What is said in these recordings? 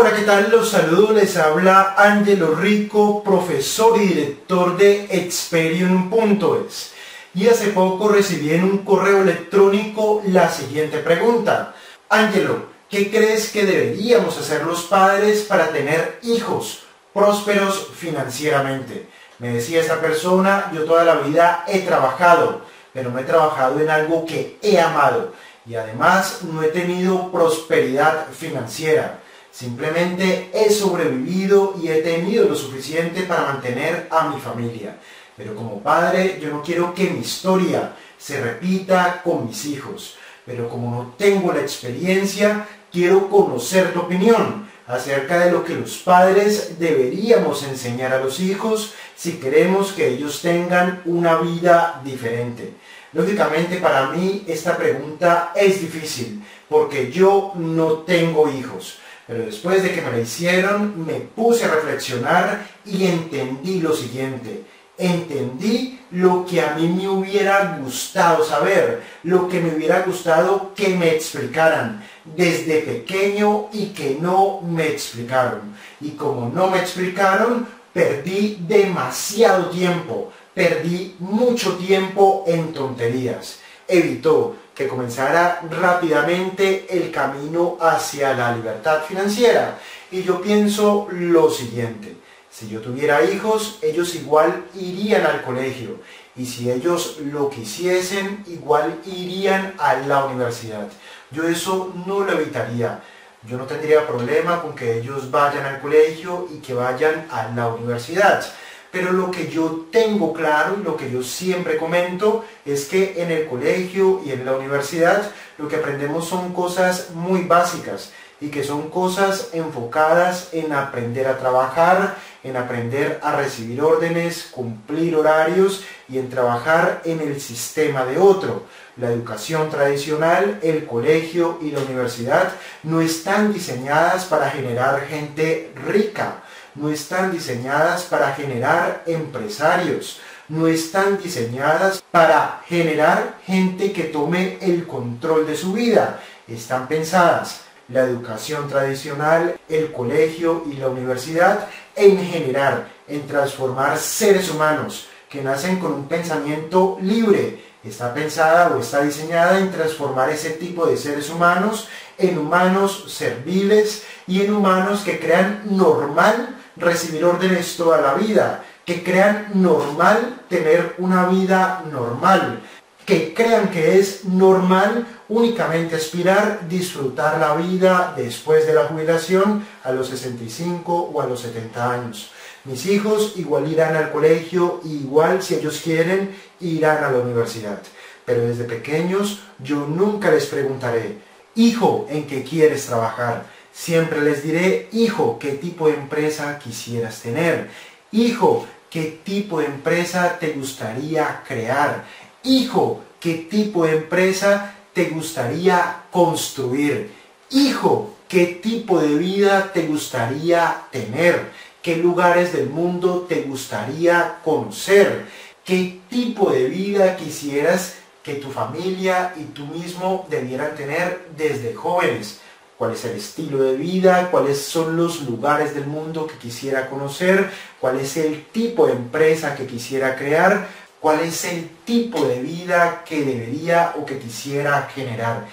Hola, ¿qué tal? Los saludo, les habla Angelo Rico, profesor y director de Experium.es. Y hace poco recibí en un correo electrónico la siguiente pregunta. Angelo, ¿qué crees que deberíamos hacer los padres para tener hijos prósperos financieramente? Me decía esta persona, yo toda la vida he trabajado, pero no he trabajado en algo que he amado y además no he tenido prosperidad financiera. Simplemente he sobrevivido y he tenido lo suficiente para mantener a mi familia. Pero como padre yo no quiero que mi historia se repita con mis hijos. Pero como no tengo la experiencia, quiero conocer tu opinión acerca de lo que los padres deberíamos enseñar a los hijos si queremos que ellos tengan una vida diferente. Lógicamente para mí esta pregunta es difícil porque yo no tengo hijos. Pero después de que me la hicieron, me puse a reflexionar y entendí lo siguiente. Entendí lo que a mí me hubiera gustado saber, lo que me hubiera gustado que me explicaran desde pequeño y que no me explicaron. Y como no me explicaron, perdí demasiado tiempo, perdí mucho tiempo en tonterías. Evitó que comenzara rápidamente el camino hacia la libertad financiera. Y yo pienso lo siguiente, si yo tuviera hijos, ellos igual irían al colegio. Y si ellos lo quisiesen, igual irían a la universidad. Yo eso no lo evitaría. Yo no tendría problema con que ellos vayan al colegio y que vayan a la universidad. Pero lo que yo tengo claro y lo que yo siempre comento es que en el colegio y en la universidad lo que aprendemos son cosas muy básicas y que son cosas enfocadas en aprender a trabajar, en aprender a recibir órdenes, cumplir horarios y en trabajar en el sistema de otro. La educación tradicional, el colegio y la universidad no están diseñadas para generar gente rica, no están diseñadas para generar empresarios, no están diseñadas para generar gente que tome el control de su vida. Están pensadas la educación tradicional, el colegio y la universidad en generar, en transformar seres humanos que nacen con un pensamiento libre. Está pensada o está diseñada en transformar ese tipo de seres humanos en humanos serviles y en humanos que crean normal recibir órdenes toda la vida, que crean normal tener una vida normal, que crean que es normal únicamente aspirar, disfrutar la vida después de la jubilación a los 65 o a los 70 años. Mis hijos igual irán al colegio, igual si ellos quieren irán a la universidad. Pero desde pequeños yo nunca les preguntaré, hijo, ¿en qué quieres trabajar? Siempre les diré, hijo, ¿qué tipo de empresa quisieras tener? Hijo, ¿qué tipo de empresa te gustaría crear? Hijo, ¿qué tipo de empresa te gustaría construir? Hijo, ¿qué tipo de vida te gustaría tener? ¿Qué lugares del mundo te gustaría conocer? ¿Qué tipo de vida quisieras que tu familia y tú mismo debieran tener desde jóvenes? Cuál es el estilo de vida, cuáles son los lugares del mundo que quisiera conocer, cuál es el tipo de empresa que quisiera crear, cuál es el tipo de vida que debería o que quisiera generar.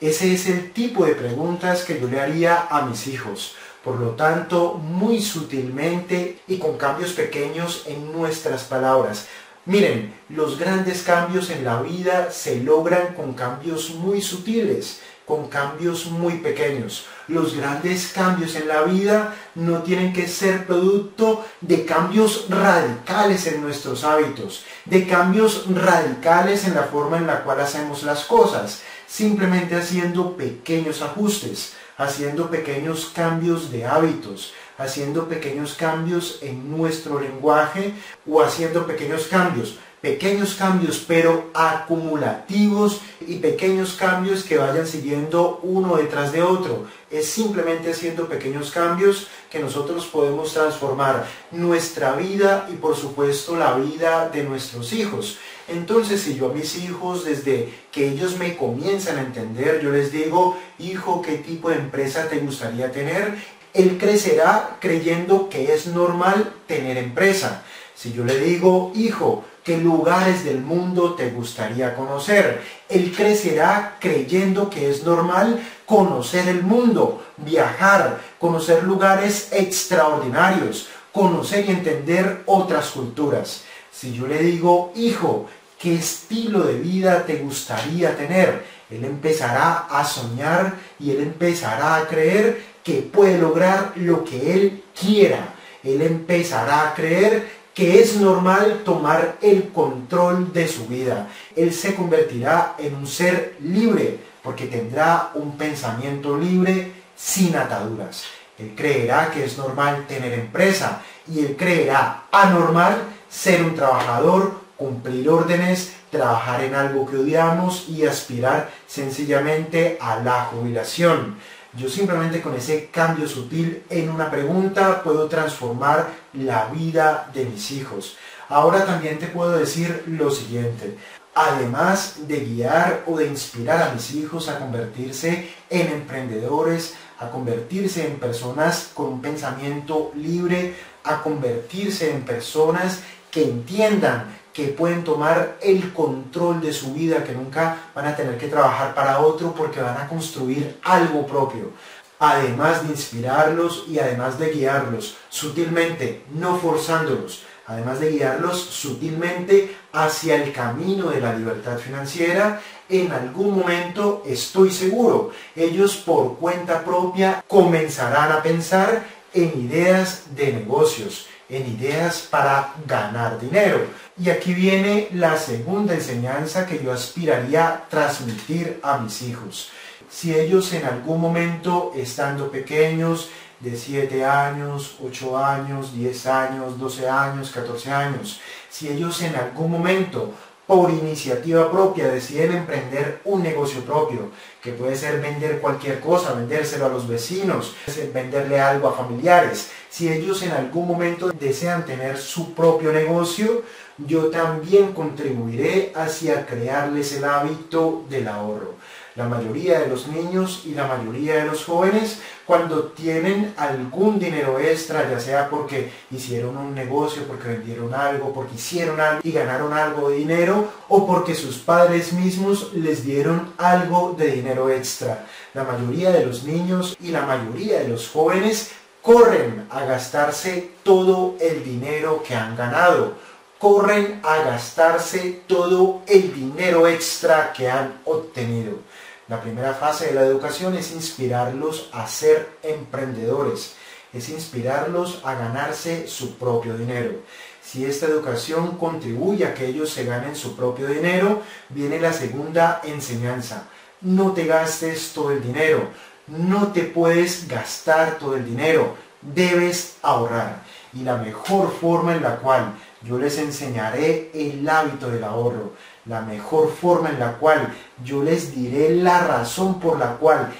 Ese es el tipo de preguntas que yo le haría a mis hijos. Por lo tanto, muy sutilmente y con cambios pequeños en nuestras palabras. Miren, los grandes cambios en la vida se logran con cambios muy sutiles con cambios muy pequeños. Los grandes cambios en la vida no tienen que ser producto de cambios radicales en nuestros hábitos, de cambios radicales en la forma en la cual hacemos las cosas, simplemente haciendo pequeños ajustes, haciendo pequeños cambios de hábitos, haciendo pequeños cambios en nuestro lenguaje o haciendo pequeños cambios pequeños cambios pero acumulativos y pequeños cambios que vayan siguiendo uno detrás de otro. Es simplemente haciendo pequeños cambios que nosotros podemos transformar nuestra vida y por supuesto la vida de nuestros hijos. Entonces si yo a mis hijos desde que ellos me comienzan a entender, yo les digo, hijo, ¿qué tipo de empresa te gustaría tener? él crecerá creyendo que es normal tener empresa. Si yo le digo, hijo, ¿qué lugares del mundo te gustaría conocer? Él crecerá creyendo que es normal conocer el mundo, viajar, conocer lugares extraordinarios, conocer y entender otras culturas. Si yo le digo, hijo, ¿qué estilo de vida te gustaría tener? Él empezará a soñar y él empezará a creer que puede lograr lo que él quiera. Él empezará a creer que es normal tomar el control de su vida. Él se convertirá en un ser libre porque tendrá un pensamiento libre sin ataduras. Él creerá que es normal tener empresa y él creerá anormal ser un trabajador, cumplir órdenes, trabajar en algo que odiamos y aspirar sencillamente a la jubilación. Yo simplemente con ese cambio sutil en una pregunta puedo transformar la vida de mis hijos. Ahora también te puedo decir lo siguiente. Además de guiar o de inspirar a mis hijos a convertirse en emprendedores, a convertirse en personas con un pensamiento libre, a convertirse en personas que entiendan que pueden tomar el control de su vida, que nunca van a tener que trabajar para otro porque van a construir algo propio. Además de inspirarlos y además de guiarlos sutilmente, no forzándolos, además de guiarlos sutilmente hacia el camino de la libertad financiera, en algún momento estoy seguro, ellos por cuenta propia comenzarán a pensar en ideas de negocios, en ideas para ganar dinero. Y aquí viene la segunda enseñanza que yo aspiraría a transmitir a mis hijos. Si ellos en algún momento, estando pequeños, de 7 años, 8 años, 10 años, 12 años, 14 años, si ellos en algún momento por iniciativa propia deciden emprender un negocio propio, que puede ser vender cualquier cosa, vendérselo a los vecinos, venderle algo a familiares. Si ellos en algún momento desean tener su propio negocio, yo también contribuiré hacia crearles el hábito del ahorro la mayoría de los niños y la mayoría de los jóvenes cuando tienen algún dinero extra, ya sea porque hicieron un negocio, porque vendieron algo, porque hicieron algo y ganaron algo de dinero, o porque sus padres mismos les dieron algo de dinero extra. La mayoría de los niños y la mayoría de los jóvenes corren a gastarse todo el dinero que han ganado corren a gastarse todo el dinero extra que han obtenido. La primera fase de la educación es inspirarlos a ser emprendedores, es inspirarlos a ganarse su propio dinero. Si esta educación contribuye a que ellos se ganen su propio dinero, viene la segunda enseñanza. No te gastes todo el dinero, no te puedes gastar todo el dinero, debes ahorrar. Y la mejor forma en la cual yo les enseñaré el hábito del ahorro, la mejor forma en la cual yo les diré la razón por la cual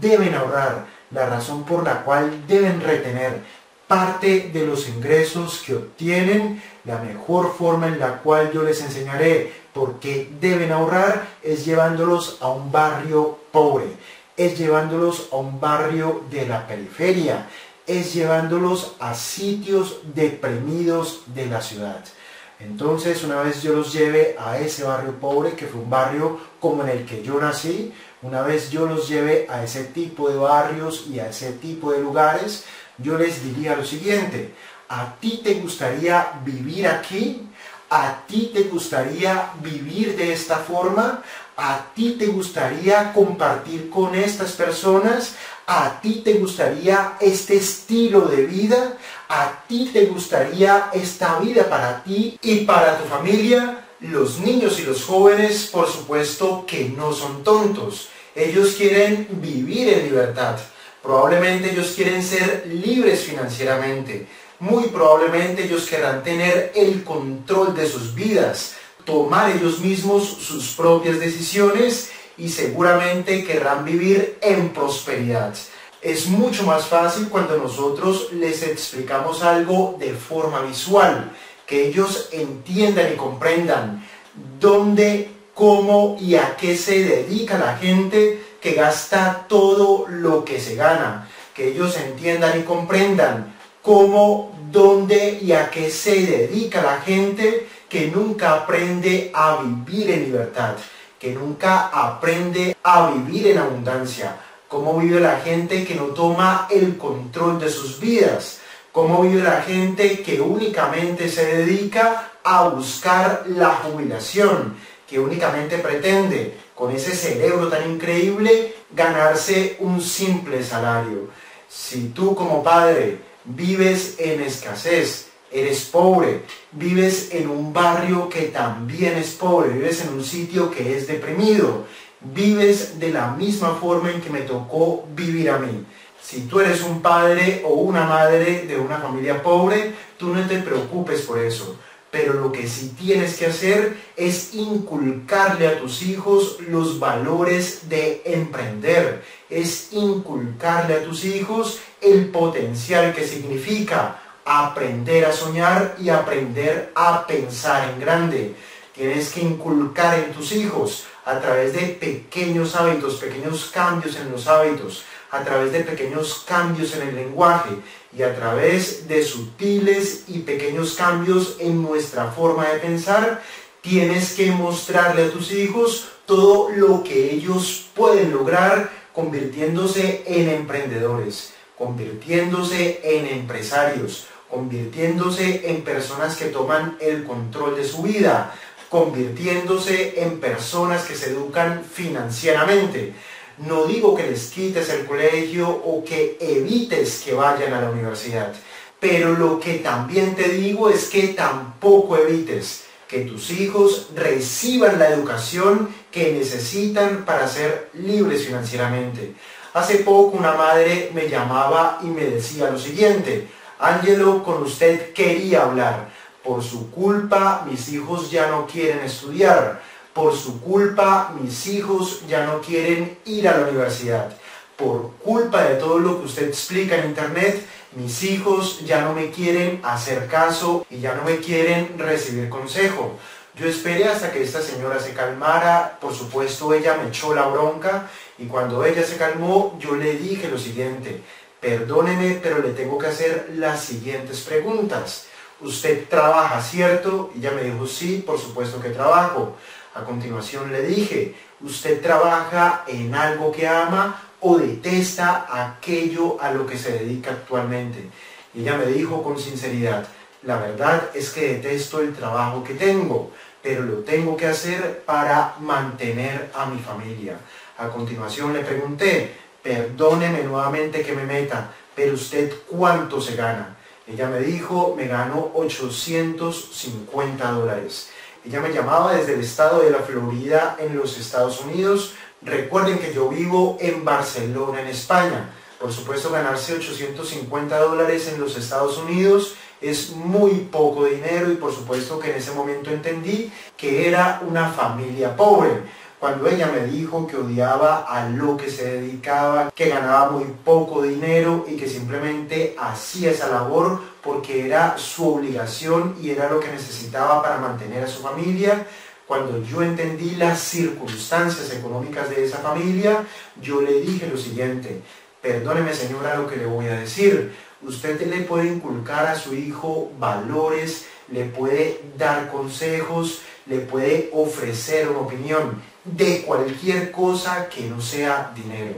deben ahorrar, la razón por la cual deben retener parte de los ingresos que obtienen, la mejor forma en la cual yo les enseñaré por qué deben ahorrar es llevándolos a un barrio pobre, es llevándolos a un barrio de la periferia, es llevándolos a sitios deprimidos de la ciudad. Entonces, una vez yo los lleve a ese barrio pobre, que fue un barrio como en el que yo nací, una vez yo los lleve a ese tipo de barrios y a ese tipo de lugares, yo les diría lo siguiente, ¿a ti te gustaría vivir aquí? ¿A ti te gustaría vivir de esta forma? ¿A ti te gustaría compartir con estas personas? ¿A ti te gustaría este estilo de vida? ¿A ti te gustaría esta vida para ti y para tu familia? Los niños y los jóvenes, por supuesto que no son tontos. Ellos quieren vivir en libertad. Probablemente ellos quieren ser libres financieramente. Muy probablemente ellos querrán tener el control de sus vidas, tomar ellos mismos sus propias decisiones y seguramente querrán vivir en prosperidad. Es mucho más fácil cuando nosotros les explicamos algo de forma visual, que ellos entiendan y comprendan dónde, cómo y a qué se dedica la gente que gasta todo lo que se gana, que ellos entiendan y comprendan cómo, dónde y a qué se dedica la gente que nunca aprende a vivir en libertad, que nunca aprende a vivir en abundancia, cómo vive la gente que no toma el control de sus vidas, cómo vive la gente que únicamente se dedica a buscar la jubilación, que únicamente pretende con ese cerebro tan increíble ganarse un simple salario. Si tú como padre vives en escasez, eres pobre, vives en un barrio que también es pobre, vives en un sitio que es deprimido, vives de la misma forma en que me tocó vivir a mí. Si tú eres un padre o una madre de una familia pobre, tú no te preocupes por eso. Pero lo que sí tienes que hacer es inculcarle a tus hijos los valores de emprender. Es inculcarle a tus hijos el potencial que significa aprender a soñar y aprender a pensar en grande. Tienes que inculcar en tus hijos a través de pequeños hábitos, pequeños cambios en los hábitos, a través de pequeños cambios en el lenguaje y a través de sutiles y pequeños cambios en nuestra forma de pensar, tienes que mostrarle a tus hijos todo lo que ellos pueden lograr convirtiéndose en emprendedores, convirtiéndose en empresarios, convirtiéndose en personas que toman el control de su vida, convirtiéndose en personas que se educan financieramente. No digo que les quites el colegio o que evites que vayan a la universidad, pero lo que también te digo es que tampoco evites que tus hijos reciban la educación que necesitan para ser libres financieramente. Hace poco una madre me llamaba y me decía lo siguiente, Ángelo, con usted quería hablar. Por su culpa mis hijos ya no quieren estudiar. Por su culpa mis hijos ya no quieren ir a la universidad. Por culpa de todo lo que usted explica en internet, mis hijos ya no me quieren hacer caso y ya no me quieren recibir consejo. Yo esperé hasta que esta señora se calmara, por supuesto ella me echó la bronca y cuando ella se calmó yo le dije lo siguiente, perdóneme pero le tengo que hacer las siguientes preguntas. ¿Usted trabaja, cierto? Y ella me dijo, sí, por supuesto que trabajo. A continuación le dije, ¿usted trabaja en algo que ama o detesta aquello a lo que se dedica actualmente? Y ella me dijo con sinceridad, la verdad es que detesto el trabajo que tengo, pero lo tengo que hacer para mantener a mi familia. A continuación le pregunté, perdóneme nuevamente que me meta, pero usted cuánto se gana. Ella me dijo, me gano 850 dólares. Ella me llamaba desde el estado de la Florida en los Estados Unidos. Recuerden que yo vivo en Barcelona, en España. Por supuesto, ganarse 850 dólares en los Estados Unidos es muy poco dinero y por supuesto que en ese momento entendí que era una familia pobre cuando ella me dijo que odiaba a lo que se dedicaba, que ganaba muy poco dinero y que simplemente hacía esa labor porque era su obligación y era lo que necesitaba para mantener a su familia, cuando yo entendí las circunstancias económicas de esa familia, yo le dije lo siguiente, perdóneme señora lo que le voy a decir, usted le puede inculcar a su hijo valores, le puede dar consejos, le puede ofrecer una opinión de cualquier cosa que no sea dinero.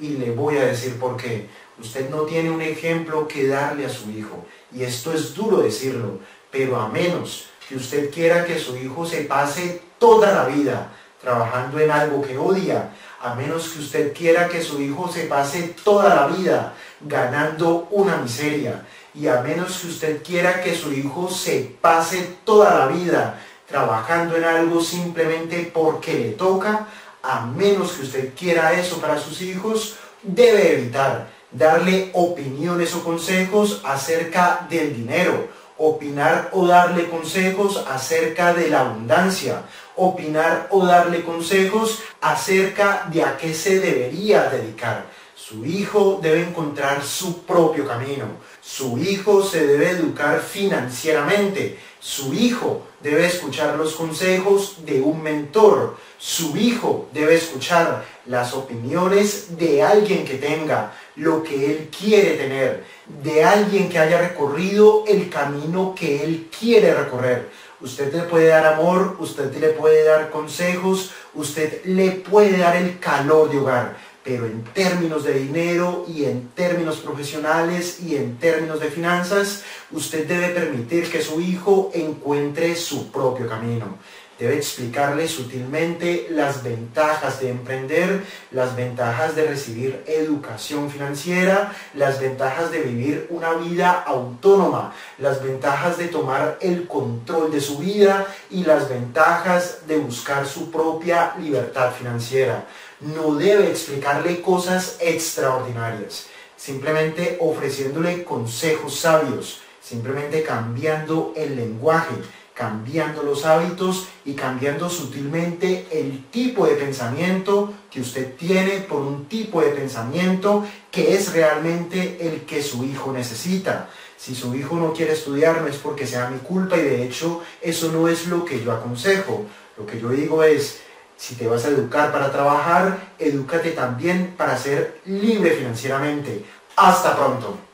Y le voy a decir por qué. Usted no tiene un ejemplo que darle a su hijo. Y esto es duro decirlo, pero a menos que usted quiera que su hijo se pase toda la vida trabajando en algo que odia, a menos que usted quiera que su hijo se pase toda la vida ganando una miseria, y a menos que usted quiera que su hijo se pase toda la vida trabajando en algo simplemente porque le toca, a menos que usted quiera eso para sus hijos, debe evitar darle opiniones o consejos acerca del dinero, opinar o darle consejos acerca de la abundancia, opinar o darle consejos acerca de a qué se debería dedicar. Su hijo debe encontrar su propio camino. Su hijo se debe educar financieramente. Su hijo debe escuchar los consejos de un mentor. Su hijo debe escuchar las opiniones de alguien que tenga lo que él quiere tener, de alguien que haya recorrido el camino que él quiere recorrer. Usted le puede dar amor, usted le puede dar consejos, usted le puede dar el calor de hogar, pero en términos de dinero y en términos profesionales y en términos de finanzas, usted debe permitir que su hijo encuentre su propio camino. Debe explicarle sutilmente las ventajas de emprender, las ventajas de recibir educación financiera, las ventajas de vivir una vida autónoma, las ventajas de tomar el control de su vida y las ventajas de buscar su propia libertad financiera. No debe explicarle cosas extraordinarias, simplemente ofreciéndole consejos sabios, simplemente cambiando el lenguaje cambiando los hábitos y cambiando sutilmente el tipo de pensamiento que usted tiene por un tipo de pensamiento que es realmente el que su hijo necesita. Si su hijo no quiere estudiar no es porque sea mi culpa y de hecho eso no es lo que yo aconsejo. Lo que yo digo es, si te vas a educar para trabajar, edúcate también para ser libre financieramente. Hasta pronto.